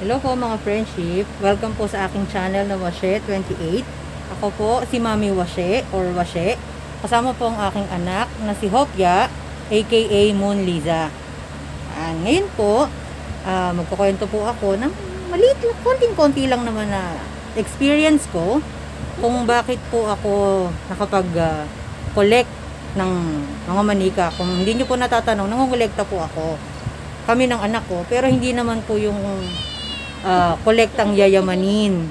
Hello po mga friendship. Welcome po sa aking channel na Washe 28. Ako po si Mami Washe or Washe. Kasama po ang aking anak na si Hopya aka Moon Liza. Ah, ngayon po, ah, magkukwento po ako ng maliit lang, konting-konti lang naman na experience ko kung bakit po ako nakapag-collect ng mga manika. Kung hindi nyo po natatanong, nangongolekta po ako. Kami ng anak ko, pero hindi naman po yung ah, kolektang yayamanin.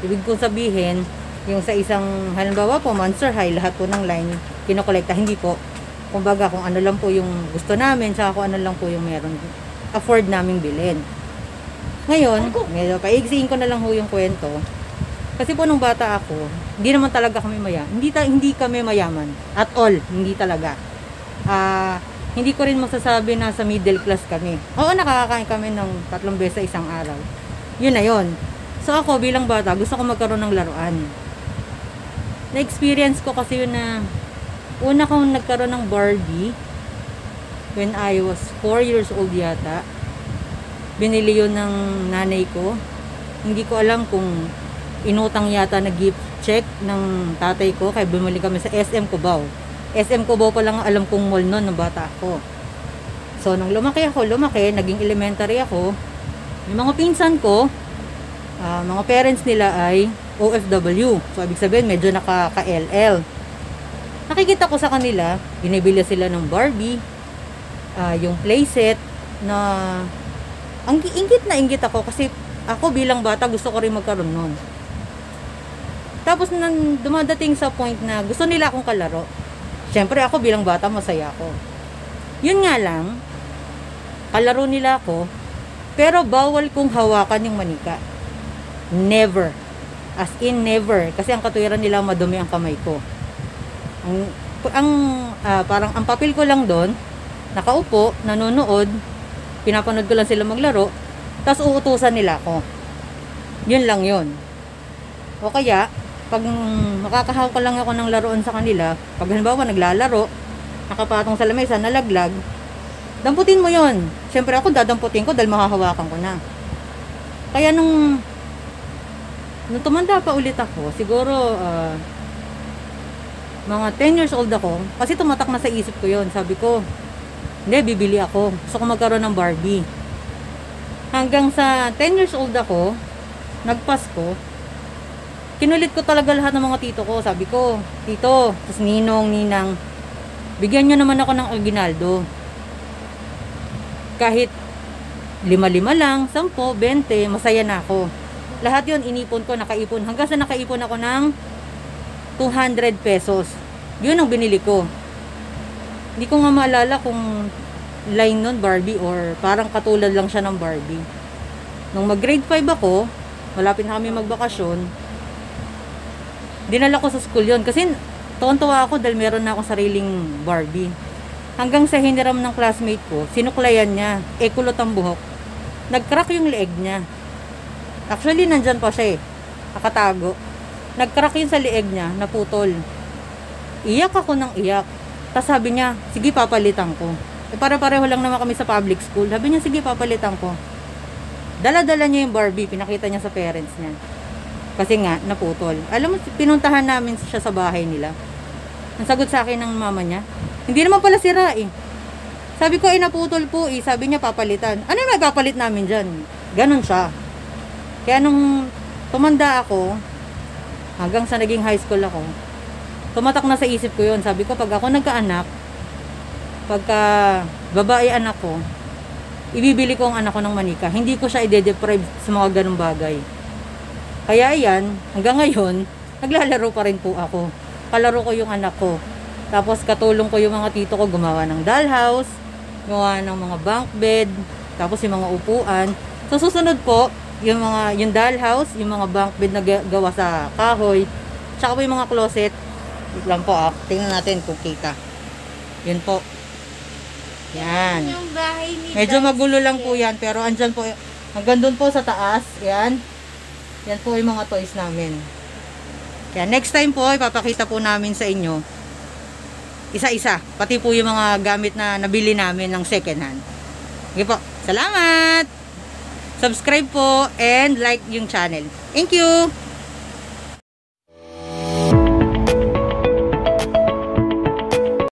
Ibig ko sabihin, yung sa isang, halimbawa po, Monster High, lahat po ng line, kinokolekta. Hindi po. Kumbaga, kung ano lang po yung gusto namin, tsaka kung ano lang po yung meron, afford namin bilhin. Ngayon, medyo paigsiin ko na lang ho yung kwento. Kasi po nung bata ako, hindi naman talaga kami mayaman. Hindi, ta- hindi kami mayaman. At all. Hindi talaga. Ah, hindi ko rin masasabi na sa middle class kami. Oo, nakakakain kami ng tatlong beses sa isang araw. Yun na yun. So ako bilang bata, gusto ko magkaroon ng laruan. Na-experience ko kasi yun na una kong nagkaroon ng Barbie when I was 4 years old yata. Binili yun ng nanay ko. Hindi ko alam kung inutang yata na gift check ng tatay ko kaya bumili kami sa SM Cubao. SM Cubao pa lang ang alam kong mall noon ng bata ako. So, nung lumaki ako, lumaki, naging elementary ako, yung mga pinsan ko, ah, mga parents nila ay OFW. So, ibig sabihin, medyo nakaka-LL. Nakikita ko sa kanila, binibili sila ng Barbie, ah, yung playset, na ang ingit na ingit ako kasi ako bilang bata gusto ko rin magkaroon nun. Tapos nang dumadating sa point na gusto nila akong kalaro. Siyempre ako bilang bata masaya ako. Yun nga lang, kalaro nila ako, pero bawal kong hawakan yung manika. Never. As in never. Kasi ang katuwiran nila madumi ang kamay ko. Ang, ang ah, parang ang papel ko lang doon, nakaupo, nanonood, pinapanood ko lang sila maglaro, tapos uutusan nila ako. Yun lang yun. O kaya, pag makakahawak lang ako ng laruan sa kanila, pag halimbawa naglalaro, nakapatong sa lamesa, nalaglag, damputin mo yon. Siyempre ako dadamputin ko dahil mahahawakan ko na. Kaya nung nung tumanda pa ulit ako, siguro ah, mga 10 years old ako, kasi tumatak na sa isip ko yon. Sabi ko, hindi, bibili ako. Gusto ko magkaroon ng Barbie. Hanggang sa 10 years old ako, nagpasko, kinulit ko talaga lahat ng mga tito ko. Sabi ko, tito, tas ninong, ninang, bigyan nyo naman ako ng aginaldo. Kahit lima-lima lang, sampo, bente, masaya na ako. Lahat yon inipon ko, nakaipon. Hanggang sa nakaipon ako ng 200 pesos. Yun ang binili ko. Hindi ko nga maalala kung line nun Barbie or parang katulad lang siya ng Barbie. Nung mag grade 5 ako, malapit na kami magbakasyon, dinala ko sa school yon kasi tuwan-tuwa ako dahil meron na ako sariling Barbie. Hanggang sa hiniram ng classmate ko, sinuklayan niya, eh kulot ang buhok. Nag-crack yung leeg niya. Actually, nandyan pa siya eh. Nakatago. Nag-crack yun sa leeg niya, naputol. Iyak ako ng iyak. Tapos sabi niya, sige papalitan ko. Eh, para-pareho lang naman kami sa public school. Sabi niya, sige papalitan ko. Dala-dala niya yung Barbie, pinakita niya sa parents niya. Kasi nga, naputol. Alam mo, pinuntahan namin siya sa bahay nila. Ang sagot sa akin ng mama niya, hindi naman pala sira eh. Sabi ko, ay naputol po eh. Sabi niya, papalitan. Ano na ipapalit namin dyan? Ganon siya. Kaya nung tumanda ako, hanggang sa naging high school ako, tumatak na sa isip ko yon Sabi ko, pag ako nagkaanak, pagka babae anak ko, ibibili ko ang anak ko ng manika. Hindi ko siya ide-deprive sa mga ganong bagay. Kaya yan, hanggang ngayon, naglalaro pa rin po ako. Kalaro ko yung anak ko. Tapos katulong ko yung mga tito ko gumawa ng dollhouse, gumawa ng mga bunk bed, tapos yung mga upuan. So susunod po, yung mga yung dollhouse, yung mga bunk bed na ga- gawa sa kahoy, tsaka po yung mga closet. Wait lang po ah. Tingnan natin kung kita. Yun po. Yan. Yung bahay ni Medyo magulo lang po yan, pero andyan po, hanggang doon po sa taas, yan. Yan po yung mga toys namin. Kaya next time po, ipapakita po namin sa inyo, isa-isa, pati po yung mga gamit na nabili namin ng second hand. Okay po, salamat! subscribe po and like yung channel. Thank you!